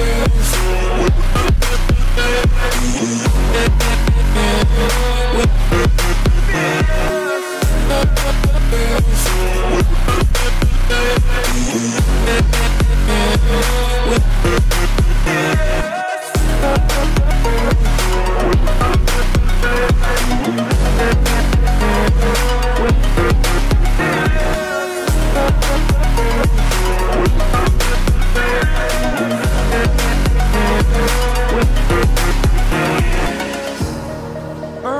Fearless.